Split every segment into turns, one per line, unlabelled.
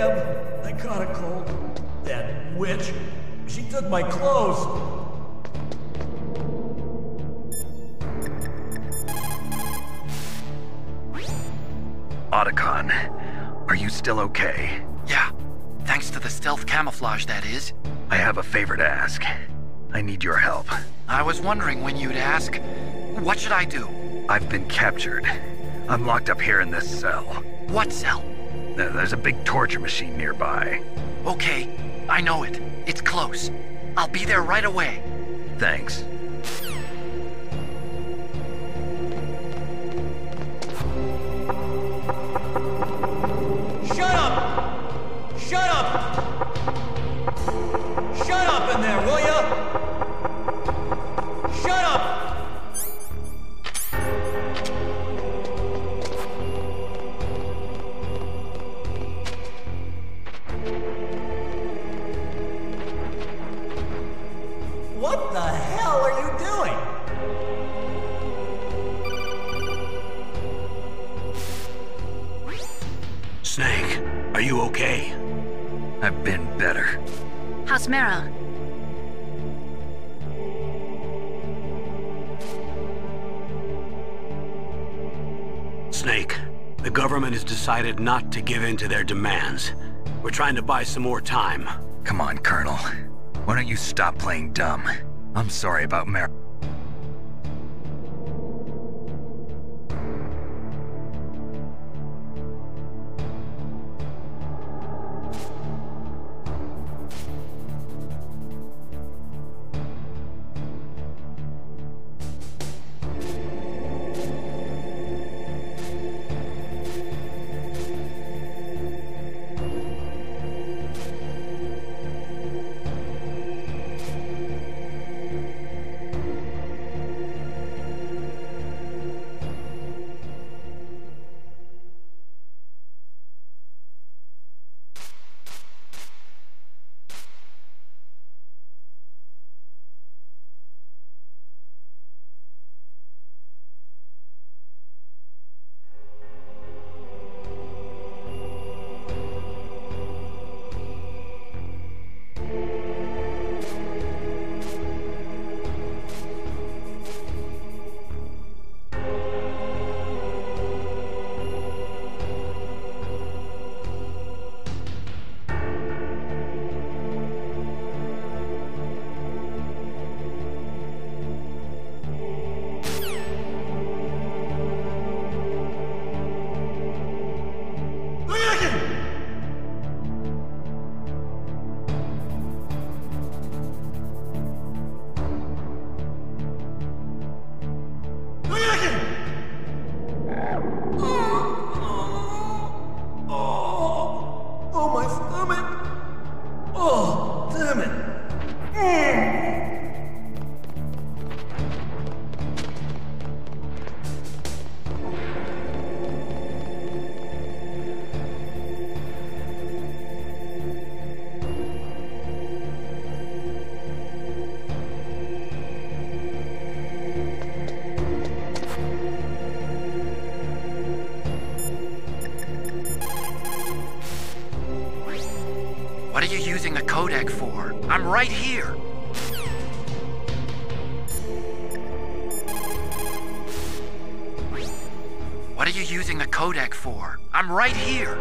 I caught a cold. That witch. She took my clothes.
Otacon, are you still okay?
Yeah. Thanks to the stealth camouflage, that is.
I have a favor to ask. I need your help.
I was wondering when you'd ask. What should I do?
I've been captured. I'm locked up here in this cell.
What cell?
There- There's a big torture machine nearby.
Okay, I know it. It's close. I'll be there right away.
Thanks.
Decided not to give in to their demands. We're trying to buy some more time.
Come on, Colonel. Why don't you stop playing dumb? I'm sorry about Mar-
right here. What are you using the codec for? I'm right here.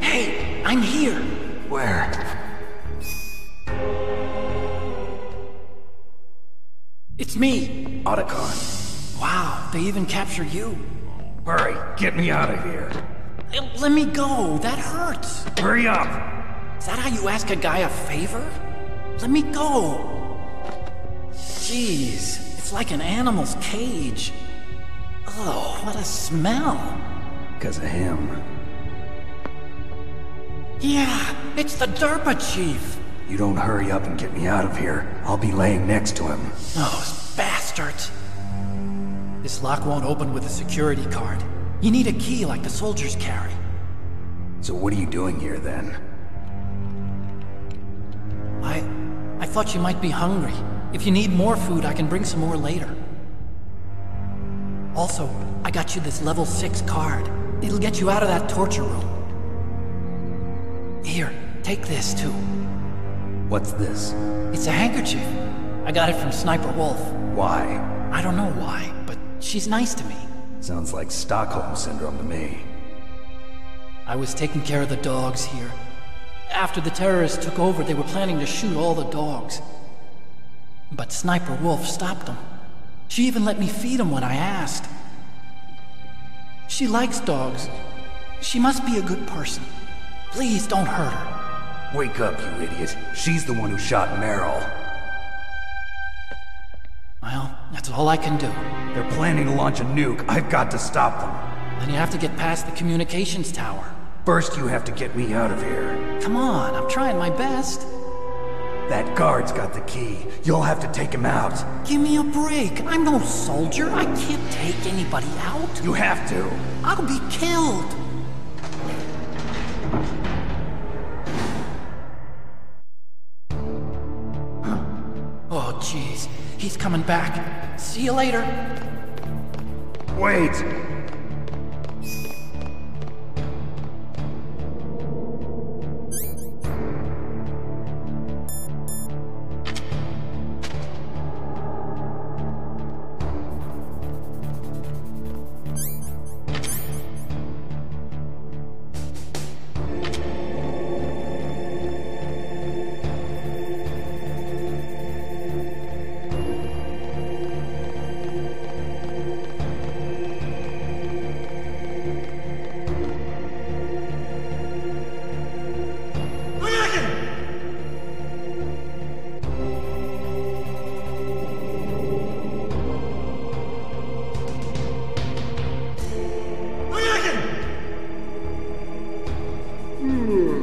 Hey, I'm here.
Where?
It's me.
Otacon.
They even capture you.
Hurry, get me out of here.
Let me go. That hurts.
Hurry up!
Is that how you ask a guy a favor? Let me go. Jeez, it's like an animal's cage. Oh, what a smell.
Because of him.
Yeah, it's the DARPA chief.
You don't hurry up and get me out of here. I'll be laying next to him.
This lock won't open with a security card. You need a key like the soldiers carry.
So what are you doing here then?
I. I thought you might be hungry. If you need more food, I can bring some more later. Also, I got you this level 6 card. It'll get you out of that torture room. Here, take this too.
What's this?
It's a handkerchief. I got it from Sniper Wolf.
Why?
I don't know why, she's nice to me.
Sounds like Stockholm Syndrome to me.
I was taking care of the dogs here. After the terrorists took over, they were planning to shoot all the dogs. But Sniper Wolf stopped them. She even let me feed them when I asked. She likes dogs. She must be a good person. Please don't hurt her.
Wake up, you idiot. She's the one who shot Meryl.
That's all I can do.
They're planning to launch a nuke. I've got to stop them.
Then you have to get past the communications tower.
First, you have to get me out of here.
Come on, I'm trying my best.
That guard's got the key. You'll have to take him out.
Give me a break. I'm no soldier. I can't take anybody out.
You have to.
I'll be killed. Oh, jeez. He's coming back. See you later.
Wait!
Shoot!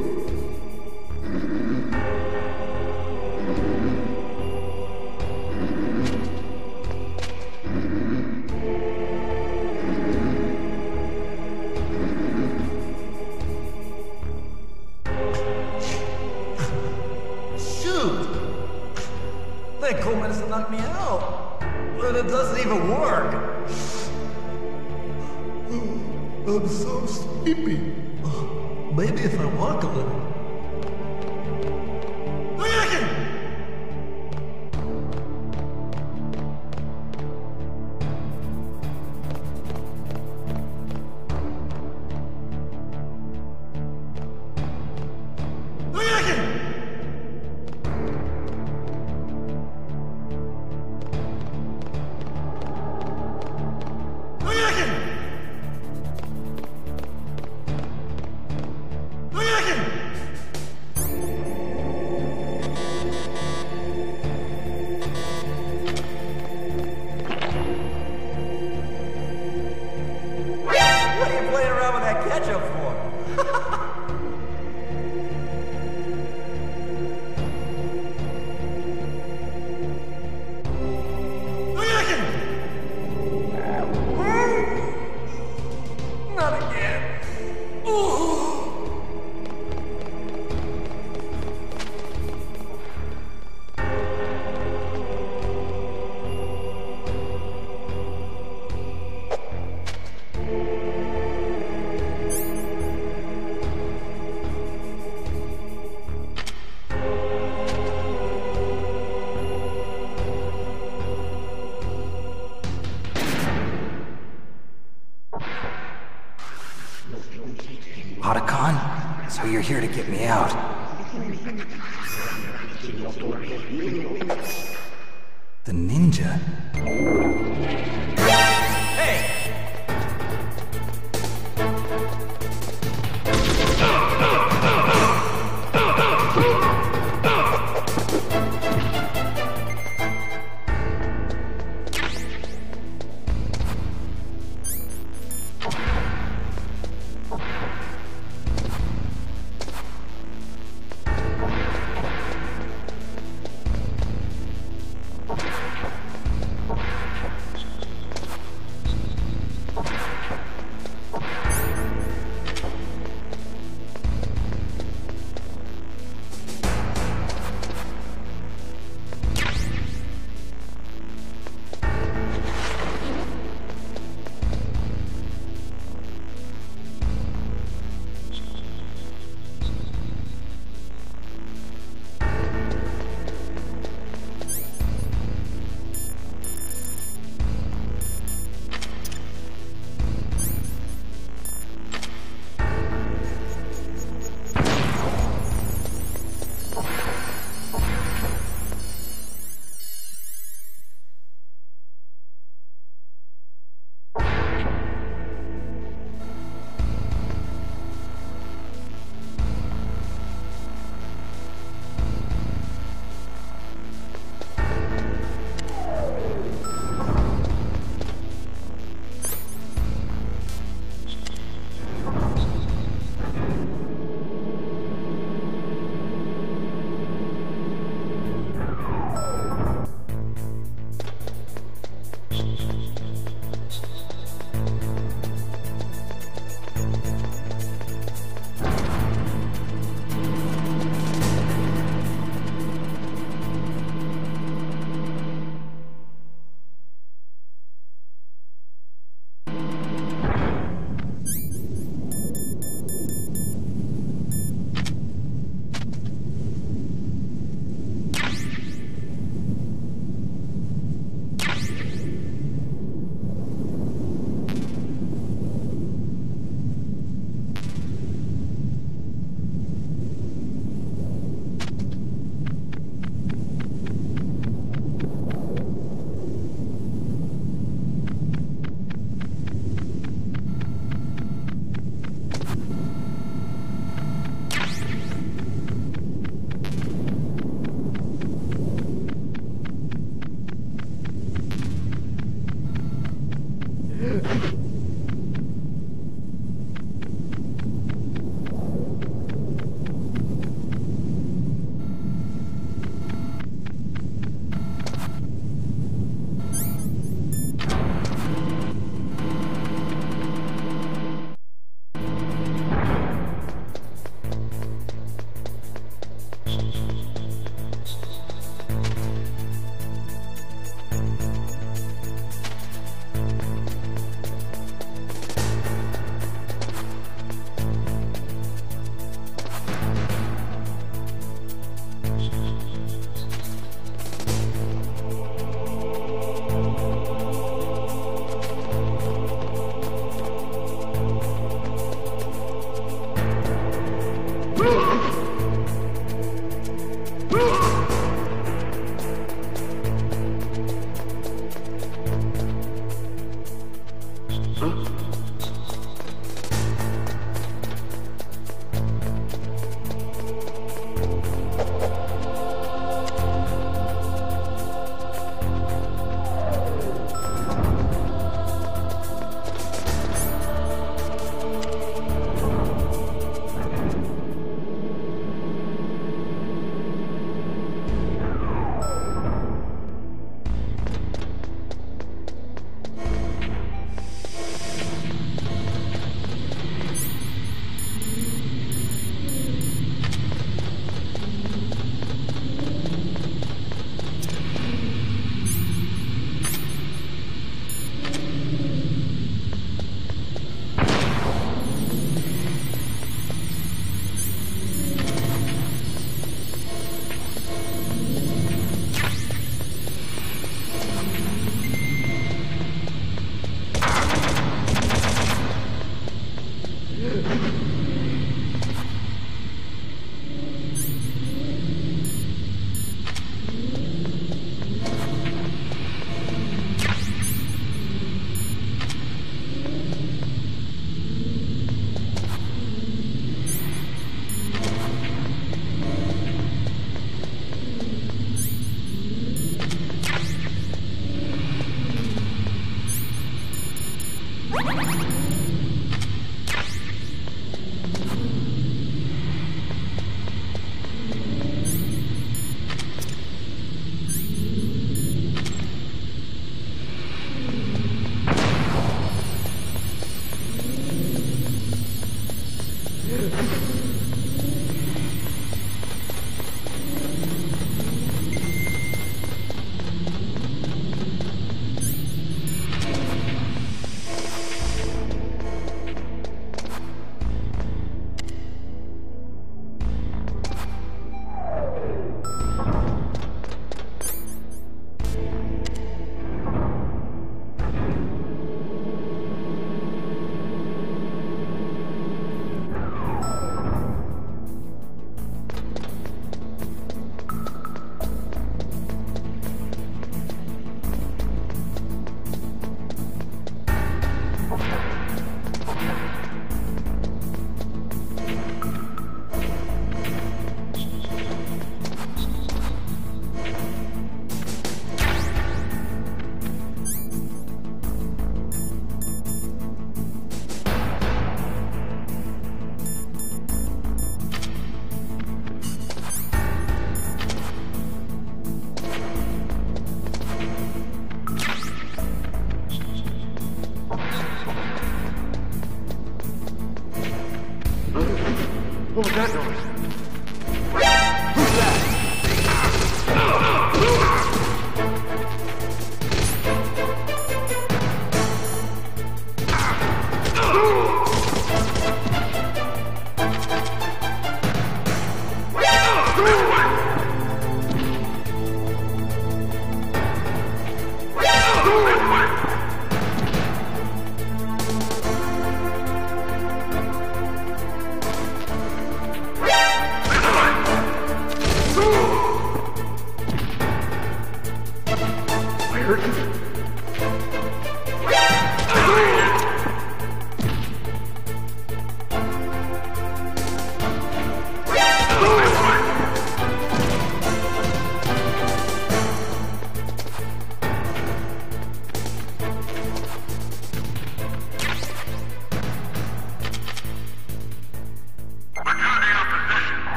What
here to get me out.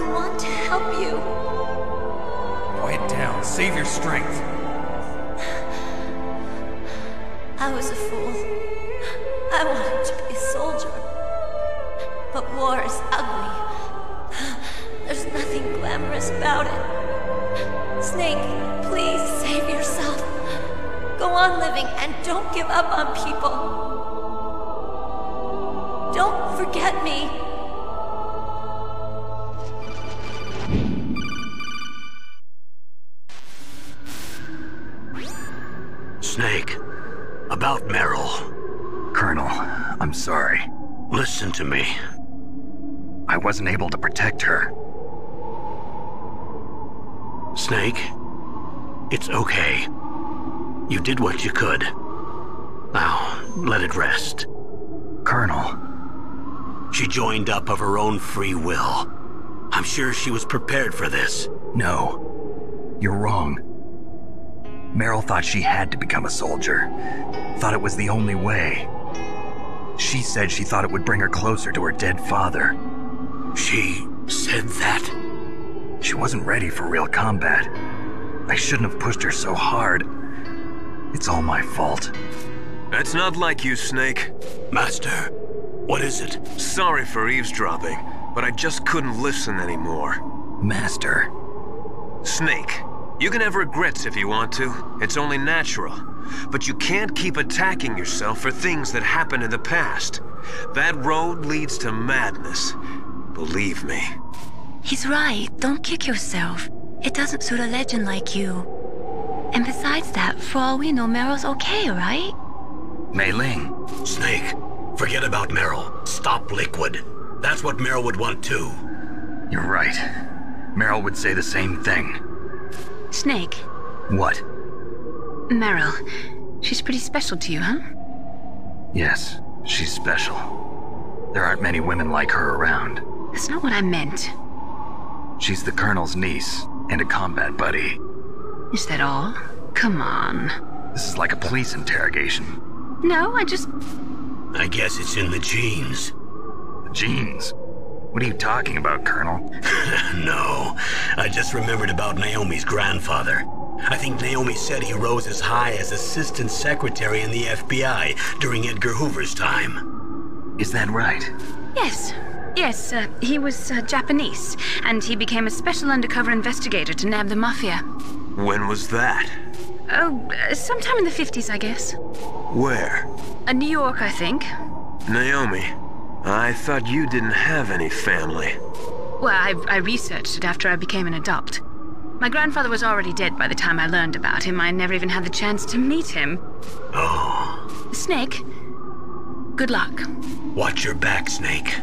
I
want to help you.
Quiet down. Save your strength.
I was a fool. I wanted to be a soldier. But war is ugly. There's nothing glamorous about it. Snake, please save yourself. Go on living and don't give up on people. Don't forget me.
To me.
I wasn't able to protect her.
Snake, it's okay. You did what you could. Now, let it rest.
Colonel,
She joined up of her own free will. I'm sure she was prepared for this.
no. You're wrong. Meryl thought she had to become a soldier. Thought it was the only way. She said she thought it would bring her closer to her dead father.
She said that?
She wasn't ready for real combat. I shouldn't have pushed her so hard. It's all my fault.
That's not like you, Snake.
Master, what is it?
Sorry for eavesdropping, but I just couldn't listen anymore.
Master,
Snake, you can have regrets if you want to. It's only natural. But you can't keep attacking yourself for things that happened in the past. That road leads to madness. Believe me.
He's right. Don't kick yourself. It doesn't suit a legend like you. And besides that, for all we know, Meryl's okay, right?
Mei Ling.
Snake, forget about Meryl. Stop Liquid. That's what Meryl would want too.
You're right. Meryl would say the same thing.
Snake.
What?
Meryl. She's pretty special to you, huh?
Yes, she's special. There aren't many women like her around.
That's not what I meant.
She's the Colonel's niece and a combat buddy.
Is that all? Come on.
This is like a police interrogation.
No, I just.
I guess it's in the genes.
The genes? What are you talking about, Colonel?
no, I just remembered about Naomi's grandfather. I think Naomi said he rose as high as assistant secretary in the FBI during Edgar Hoover's time.
Is that right?
Yes. Yes, uh, he was uh, Japanese, and he became a special undercover investigator to nab the mafia.
When was that?
Oh, uh, sometime in the 50s, I guess.
Where?
Uh, New York, I think.
Naomi, I thought you didn't have any family.
Well, I, I researched it after I became an adult. My grandfather was already dead by the time I learned about him. I never even had the chance to meet him.
Oh.
Snake, good luck.
Watch your back, Snake.